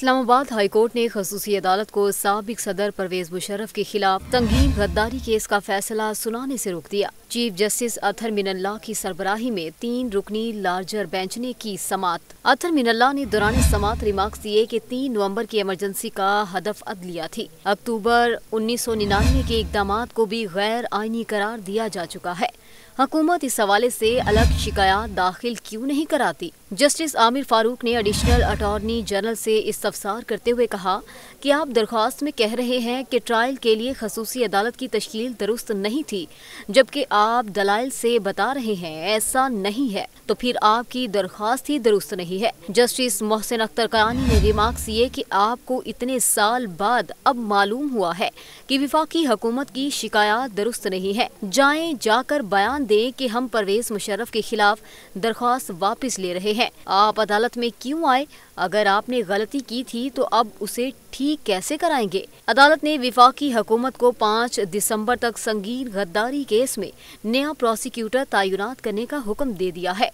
Islamabad high court ने खसूसी अदालत को सबक सदर परवेज मुशर्रफ के खिलाफ संगीन गद्दारी केस का फैसला सुनाने से रोक दिया। चीफ जस्टिस अथर मिनल्ला की सरबराही में तीन रुकनी लार्जर बेंच ने की समात। अथर मिनल्ला ने दौरान समात रिमार्क्स दिए कि तीन नवंबर की इमरजेंसी का हदफ अदलिया थी। अक्टूबर उन्नीस सौ निन्यानवे के इकदाम को भी गैर आइनी करार दिया जा चुका है। हुकूमत इस हवाले से अलग शिकायत दाखिल क्यों नहीं कराती? जस्टिस आमिर फारूक ने एडिशनल अटॉर्नी जनरल से इस्तफसार करते हुए कहा कि आप दरख्वास्त में कह रहे हैं कि ट्रायल के लिए खसूसी अदालत की तश्कील दुरुस्त नहीं थी, जबकि आप दलाइल से बता रहे हैं ऐसा नहीं है तो फिर आपकी दरख्वास्त ही दुरुस्त नहीं है। जस्टिस मोहसिन अख्तर कानी ने रिमार्क्स दिए कि आपको इतने साल बाद अब मालूम हुआ है कि विफाकी हुकूमत की शिकायत दुरुस्त नहीं है। जाए जाकर बयान दें कि हम परवेज मुशर्रफ के खिलाफ दरख्वास्त वापस ले रहे हैं। आप अदालत में क्यों आए? अगर आपने गलती की थी तो अब उसे ठीक कैसे कराएँगे? अदालत ने विफाकी हुकूमत को पाँच दिसंबर तक संगीन गद्दारी केस में नया प्रोसिक्यूटर तैनात करने का हुक्म दे दिया है।